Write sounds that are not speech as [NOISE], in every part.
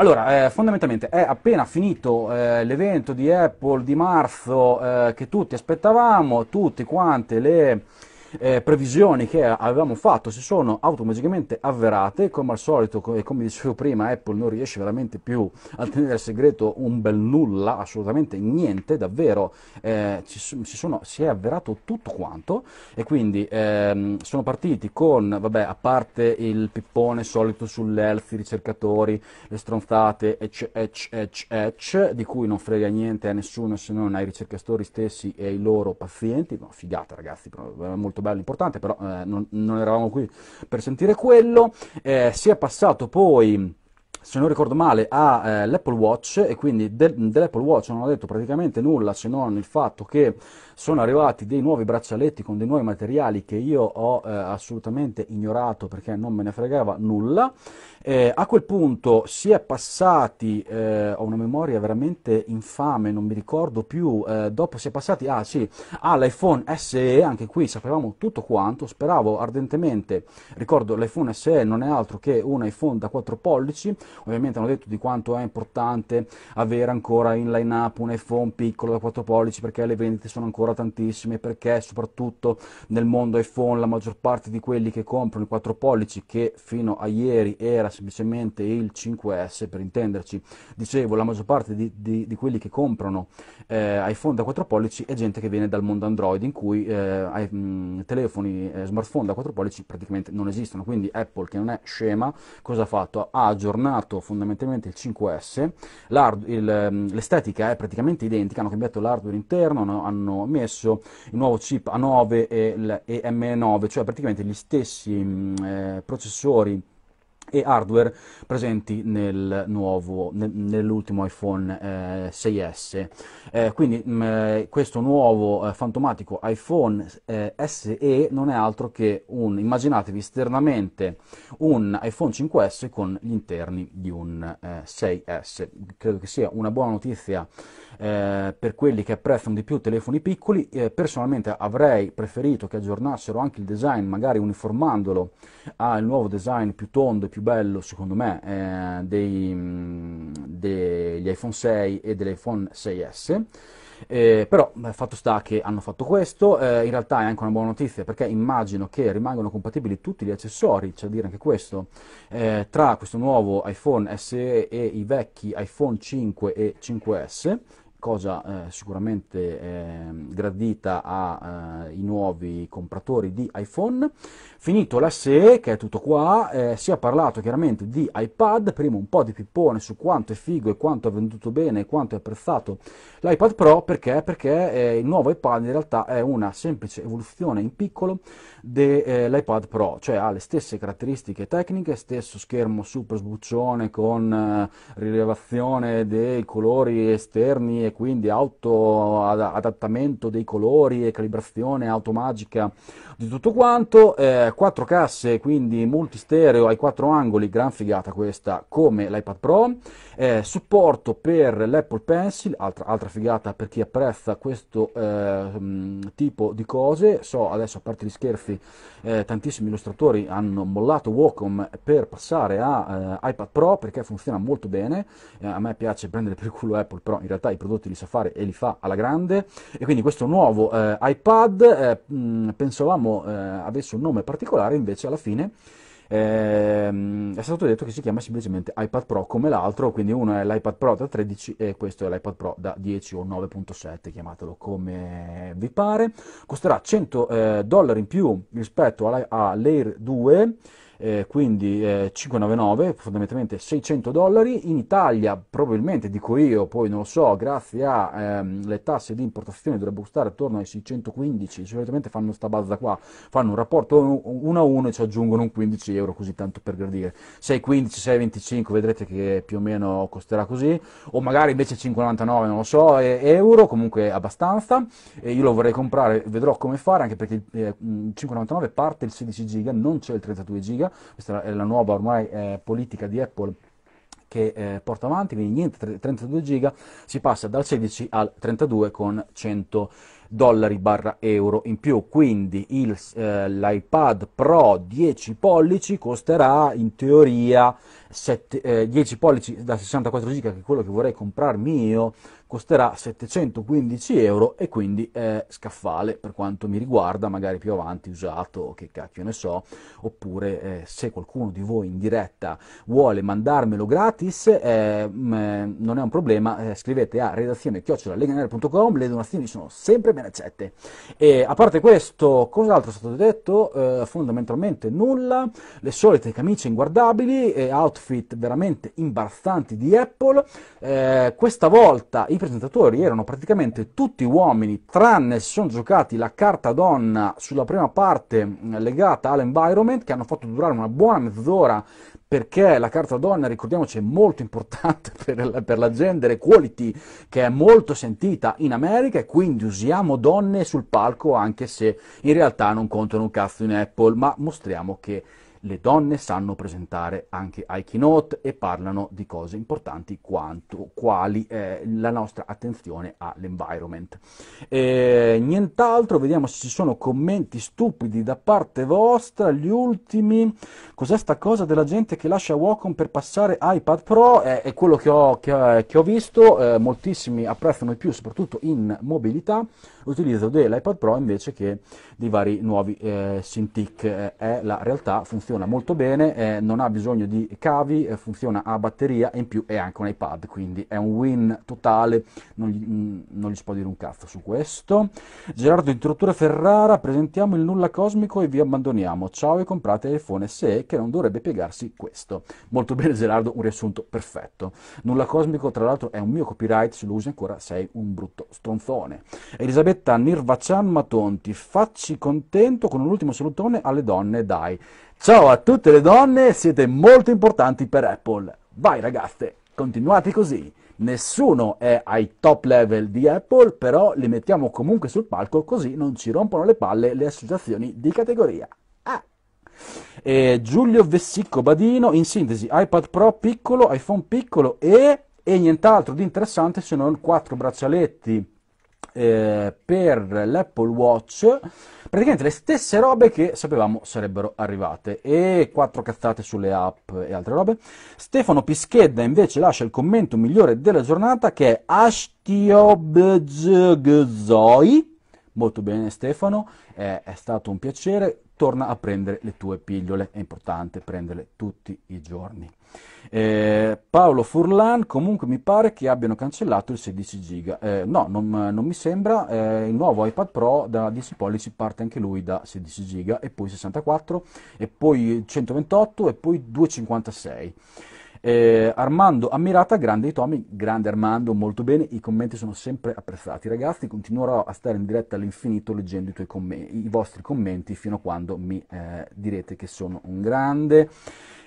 Allora, eh, fondamentalmente è appena finito eh, l'evento di Apple di marzo eh, che tutti aspettavamo, tutte quante le eh, previsioni che avevamo fatto si sono automaticamente avverate, come al solito, e come dicevo prima, Apple non riesce veramente più a tenere segreto un bel nulla, assolutamente niente, davvero eh, ci, si, sono, si, è avverato tutto quanto e quindi ehm, sono partiti con, vabbè, a parte il pippone solito sull'health, i ricercatori, le stronzate, ecc, ecc, ecc, ecc, di cui non frega niente a nessuno se non ai ricercatori stessi e ai loro pazienti, no, figata ragazzi, molto molto bello, importante, però eh, non, non, eravamo qui per sentire quello. Eh, si è passato poi se non ricordo male, all'Apple eh, Watch e quindi de- dell'Apple Watch non ho detto praticamente nulla se non il fatto che sono arrivati dei nuovi braccialetti con dei nuovi materiali che io ho eh, assolutamente ignorato perché non me ne fregava nulla. Eh, a quel punto si è passati, eh, ho una memoria veramente infame, non mi ricordo più, eh, dopo si è passati, ah sì, all'iPhone SE, anche qui sapevamo tutto quanto, speravo ardentemente, ricordo l'iPhone SE non è altro che un iPhone da 4 pollici, ovviamente hanno detto di quanto è importante avere ancora in line up un iPhone piccolo da 4 pollici perché le vendite sono ancora tantissime, perché soprattutto nel mondo iPhone la maggior parte di quelli che comprano i 4 pollici, che fino a ieri era semplicemente il 5S per intenderci, dicevo la maggior parte di, di, di quelli che comprano eh, iPhone da 4 pollici è gente che viene dal mondo Android in cui eh, mh, telefoni, eh, smartphone da 4 pollici praticamente non esistono, quindi Apple che non è scema cosa ha fatto? Ha aggiornato fondamentalmente il 5S, il, l'estetica è praticamente identica, hanno cambiato l'hardware interno, hanno, hanno messo il nuovo chip A9 e, e M9, cioè praticamente gli stessi mh, eh, processori e hardware presenti nel nuovo, nel, nell'ultimo iPhone eh, 6S. Eh, quindi mh, mm, questo nuovo eh, fantomatico iPhone eh, SE non è altro che un, immaginatevi esternamente un iPhone 5S con gli interni di un 6S. Eh, Credo che sia una buona notizia eh, per quelli che apprezzano di più telefoni piccoli. Eh, personalmente avrei preferito che aggiornassero anche il design, magari uniformandolo al nuovo design più tondo e più bello, secondo me, eh, dei, mh, degli iPhone 6 e dell'iPhone 6S. Eh, però beh, fatto sta che hanno fatto questo, eh, in realtà è anche una buona notizia perché immagino che rimangano compatibili tutti gli accessori, c'è a dire anche questo, eh, tra questo nuovo iPhone SE e i vecchi iPhone 5 e 5S cosa eh, sicuramente eh, gradita ai eh, nuovi compratori di iPhone. Finito l'SE, che è tutto qua, eh, si è parlato chiaramente di iPad, prima un po' di pippone su quanto è figo e quanto è venduto bene e quanto è apprezzato l'iPad Pro, perché? Perché eh, il nuovo iPad in realtà è una semplice evoluzione in piccolo dell'iPad Pro, cioè ha le stesse caratteristiche tecniche, stesso schermo super sbuccione con eh, rilevazione dei colori esterni e quindi auto adattamento dei colori e calibrazione automatica di tutto quanto, eh, quattro casse quindi multistereo ai quattro angoli, gran figata questa come l'iPad Pro, eh, supporto per l'Apple Pencil, altra, altra, figata per chi apprezza questo eh, tipo di cose, so adesso a parte gli scherzi eh, tantissimi illustratori hanno mollato Wacom per passare a eh, iPad Pro perché funziona molto bene, eh, a me piace prendere per culo Apple, però in realtà i prodotti li sa fare e li fa alla grande. E quindi questo nuovo iPad pensavamo avesse un nome particolare, invece alla fine ehm, è stato detto che si chiama semplicemente iPad Pro come l'altro, quindi uno è l'iPad Pro da 13 e questo è l'iPad Pro da 10 o 9.7, chiamatelo come vi pare. Costerà 100 eh, dollari in più rispetto all'Air 2 eh, quindi eh, 599, fondamentalmente 600 dollari, in Italia probabilmente, dico io, poi non lo so, grazie alle ehm, tasse di importazione dovrebbe costare attorno ai 615, solitamente fanno sta bazza qua, fanno un rapporto 1 a 1 e ci aggiungono un 15 euro, così tanto per dire, 6,15, 6,25 vedrete che più o meno costerà così, o magari invece 5,99, non lo so, euro, comunque abbastanza, e io lo vorrei comprare, vedrò come fare, anche perché eh, 5,99 parte il 16 giga, non c'è il 32 giga, questa è la nuova ormai eh, politica di Apple che eh, porta avanti, quindi niente 32 giga, si passa dal 16 al 32 con 100 dollari barra euro in più, quindi il, eh, l'iPad Pro 10 pollici costerà in teoria 7, eh, 10 pollici da 64 giga, che è quello che vorrei comprarmi io, costerà 715 euro e quindi è scaffale per quanto mi riguarda, magari più avanti usato, che cacchio ne so, oppure eh, se qualcuno di voi in diretta vuole mandarmelo gratis, eh, mh, mm, non è un problema, eh, scrivete a redazione chiocciolaleganere.com, le donazioni sono sempre ben accette. E a parte questo, cos'altro è stato detto? Eh, fondamentalmente nulla, le solite camicie inguardabili, e outfit veramente imbarazzanti di Apple, eh, questa volta i presentatori erano praticamente tutti uomini, tranne si sono giocati la carta donna sulla prima parte mm, legata all'environment, che hanno fatto durare una buona mezz'ora perché la carta donna, ricordiamoci, è molto importante [LAUGHS] per la, per la, gender equality, che è molto sentita in America, e quindi usiamo donne sul palco, anche se in realtà non contano un cazzo in Apple, ma mostriamo che le donne sanno presentare anche ai keynote e parlano di cose importanti quanto, quali eh, la nostra attenzione all'environment. Eh, nient'altro, vediamo se ci sono commenti stupidi da parte vostra, gli ultimi, cos'è sta cosa della gente che lascia Wacom per passare iPad Pro? Eh, è quello che ho, che, che ho visto, eh, moltissimi apprezzano di più, soprattutto in mobilità, l'utilizzo dell'iPad Pro invece che di vari nuovi eh, Cintiq, eh, è la realtà, funziona funziona molto bene, eh, non ha bisogno di cavi, eh, funziona a batteria e in più è anche un iPad, quindi è un win totale, non gli, mm, non gli si può dire un cazzo su questo. Gerardo Interruttore Ferrara, presentiamo il nulla cosmico e vi abbandoniamo. Ciao e comprate iPhone SE che non dovrebbe piegarsi questo. Molto bene Gerardo, un riassunto perfetto. Nulla cosmico tra l'altro è un mio copyright, se lo usi ancora sei un brutto stronzone. Elisabetta Nirvachan Matonti, facci contento con un ultimo salutone alle donne, dai. Ciao a tutte le donne, siete molto importanti per Apple. Vai ragazze, continuate così. Nessuno è ai top level di Apple, però li mettiamo comunque sul palco così non ci rompono le palle le associazioni di categoria. Ah. E Giulio Vessicco Badino, in sintesi, iPad Pro piccolo, iPhone piccolo e, e nient'altro di interessante se non quattro braccialetti eh, per l'Apple Watch praticamente le stesse robe che sapevamo sarebbero arrivate e quattro cazzate sulle app e altre robe. Stefano Pischedda invece lascia il commento migliore della giornata che è Ashtiobgzoi. Molto bene Stefano, è, è stato un piacere, torna a prendere le tue pillole, è importante prenderle tutti i giorni. Eh, Paolo Furlan, comunque mi pare che abbiano cancellato il 16 giga. Eh, no, non, non, mi sembra. Eh, il nuovo iPad Pro da 10 pollici parte anche lui da 16 giga e poi 64 e poi 128 e poi 256. Eh, Armando Ammirata, grande Tommy, grande Armando, molto bene, i commenti sono sempre apprezzati. Ragazzi, continuerò a stare in diretta all'infinito leggendo i, commenti, i vostri commenti fino a quando mi eh, direte che sono un grande.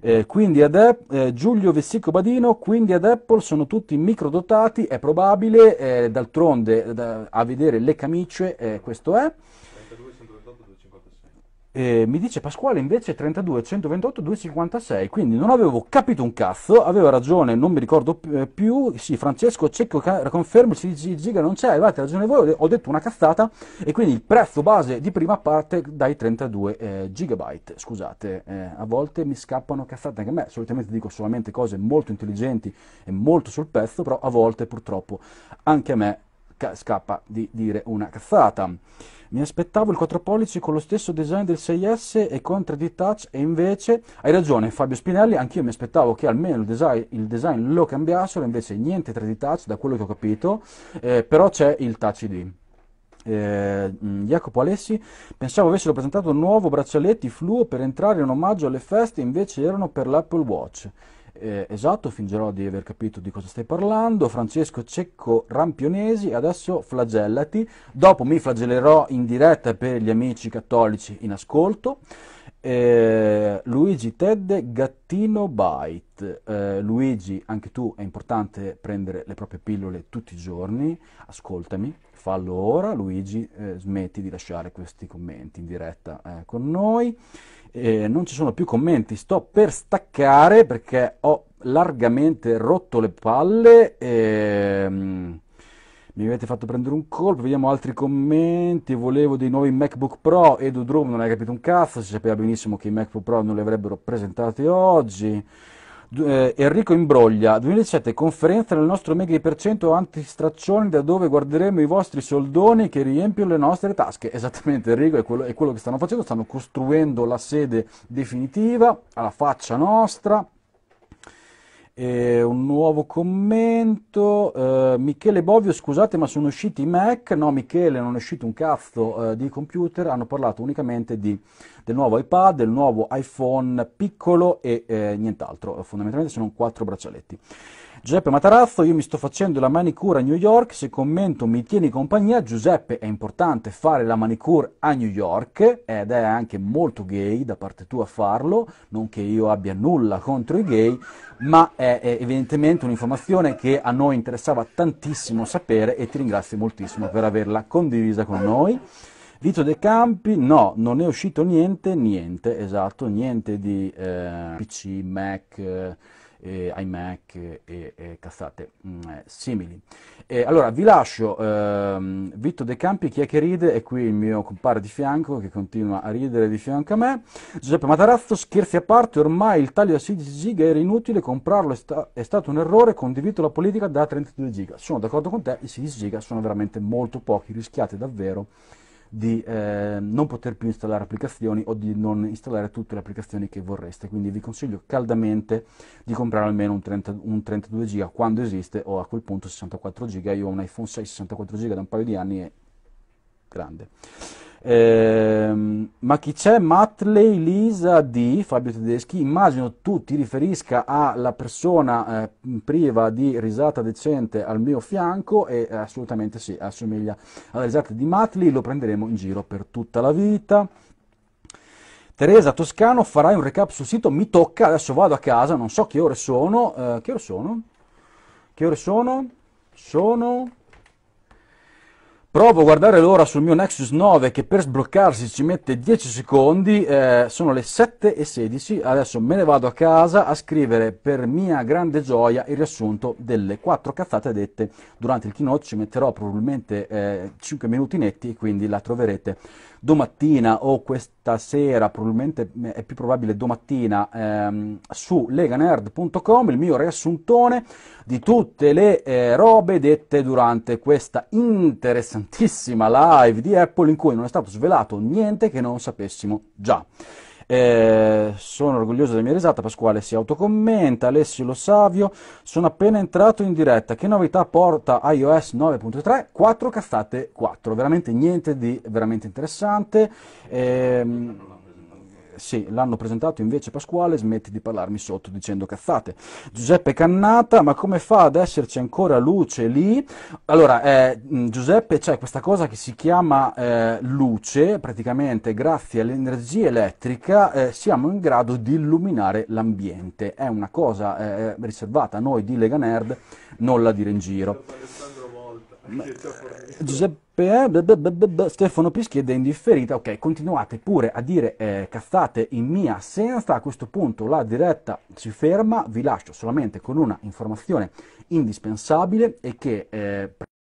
Eh, quindi ad eh, Giulio Vessico Badino, quindi ad Apple sono tutti microdotati, è probabile, eh, d'altronde da, a vedere le camicie, eh, questo è. Eh, mi dice Pasquale invece 32, 128, 256, quindi non avevo capito un cazzo, aveva ragione, non mi ricordo eh, più, sì, Francesco Cecco conferma, il 16 giga non c'è, avete ragione voi, ho detto una cazzata e quindi il prezzo base di prima parte dai 32 eh, gigabyte, scusate, eh, a volte mi scappano cazzate anche a me, solitamente dico solamente cose molto intelligenti e molto sul pezzo, però a volte purtroppo anche a me scappa di dire una cazzata. Mi aspettavo il 4 pollici con lo stesso design del 6S e con 3D Touch e invece, hai ragione Fabio Spinelli, anch'io mi aspettavo che almeno il design, il design lo cambiassero, invece niente 3D Touch da quello che ho capito, eh, però c'è il Touch ID. Eh, mm, Jacopo Alessi pensavo avessero presentato nuovo braccialetti fluo per entrare in omaggio alle feste invece erano per l'Apple Watch eh, esatto, fingerò di aver capito di cosa stai parlando. Francesco Cecco Rampionesi, adesso flagellati. Dopo mi flagellerò in diretta per gli amici cattolici in ascolto. Eh, Luigi Tedde Gattino Byte. Eh, Luigi, anche tu è importante prendere le proprie pillole tutti i giorni. Ascoltami, fallo ora. Luigi, eh, smetti di lasciare questi commenti in diretta eh, con noi eh, non ci sono più commenti, sto per staccare perché ho largamente rotto le palle. Ehm, mi avete fatto prendere un colpo, vediamo altri commenti, volevo dei nuovi MacBook Pro, Edu Drum non hai capito un cazzo, si sapeva benissimo che i MacBook Pro non li avrebbero presentati oggi. Eh, Enrico Imbroglia, 2017, conferenza nel nostro mega ipercento anti-straccioni da dove guarderemo i vostri soldoni che riempiono le nostre tasche. Esattamente Enrico, è quello, è quello che stanno facendo, stanno costruendo la sede definitiva alla faccia nostra. E un nuovo commento, uh, Michele Bovio, scusate ma sono usciti i Mac, no Michele non è uscito un cazzo uh, di computer, hanno parlato unicamente di, del nuovo iPad, del nuovo iPhone piccolo e eh, nient'altro, fondamentalmente sono quattro braccialetti. Giuseppe Matarazzo, io mi sto facendo la manicure a New York, se commento mi tieni compagnia, Giuseppe è importante fare la manicure a New York ed è anche molto gay da parte tua farlo, non che io abbia nulla contro i gay, ma è, è evidentemente un'informazione che a noi interessava tantissimo sapere e ti ringrazio moltissimo per averla condivisa con noi. Vito De Campi, no, non è uscito niente, niente, esatto, niente di eh, PC, Mac, eh, eh, iMac e, e cazzate mm, eh, simili. E allora vi lascio ehm, Vitto De Campi, chi è che ride? E qui il mio compare di fianco che continua a ridere di fianco a me. Giuseppe Matarazzo, scherzi a parte, ormai il taglio da 16 giga era inutile, comprarlo è, sta è stato un errore, condivido la politica da 32 giga. Sono d'accordo con te, i 16 giga sono veramente molto pochi, rischiate davvero di eh, non poter più installare applicazioni o di non installare tutte le applicazioni che vorreste. Quindi vi consiglio caldamente di comprare almeno un, 30, un 32 giga quando esiste o a quel punto 64 giga. Io ho un iPhone 6 64 giga da un paio di anni e grande. Eh, ma chi c'è? Matley Lisa di Fabio Tedeschi, immagino tu ti riferisca alla persona eh, priva di risata decente al mio fianco e eh, assolutamente sì, assomiglia alla risata di Matley, lo prenderemo in giro per tutta la vita. Teresa Toscano, farai un recap sul sito, mi tocca, adesso vado a casa, non so che ore sono, eh, che ore sono? Che ore sono? Sono Provo a guardare l'ora sul mio Nexus 9 che per sbloccarsi ci mette 10 secondi, eh, sono le 7 e 16, adesso me ne vado a casa a scrivere per mia grande gioia il riassunto delle 4 cazzate dette. Durante il keynote, ci metterò probabilmente eh, 5 minuti netti, quindi la troverete domattina o questa sera, probabilmente è più probabile domattina, ehm, su leganerd.com, il mio riassuntone di tutte le eh, robe dette durante questa interessantissima live di Apple in cui non è stato svelato niente che non sapessimo già. Eh, sono orgoglioso della mia risata, Pasquale si autocommenta, Alessio Lo Savio, sono appena entrato in diretta, che novità porta iOS 9.3? 4 cazzate 4, veramente niente di veramente interessante. Eh, sì, l'hanno presentato invece Pasquale, smetti di parlarmi sotto dicendo cazzate. Giuseppe Cannata, ma come fa ad esserci ancora luce lì? Allora, eh, Giuseppe, c'è questa cosa che si chiama eh, luce, praticamente grazie all'energia elettrica eh, siamo in grado di illuminare l'ambiente. È una cosa eh, riservata a noi di Lega Nerd, non la dire in giro. Giuseppe, eh, Stefano Pischiede è indifferita, ok, continuate pure a dire eh, cazzate in mia assenza, a questo punto la diretta si ferma, vi lascio solamente con una informazione indispensabile e che... Eh,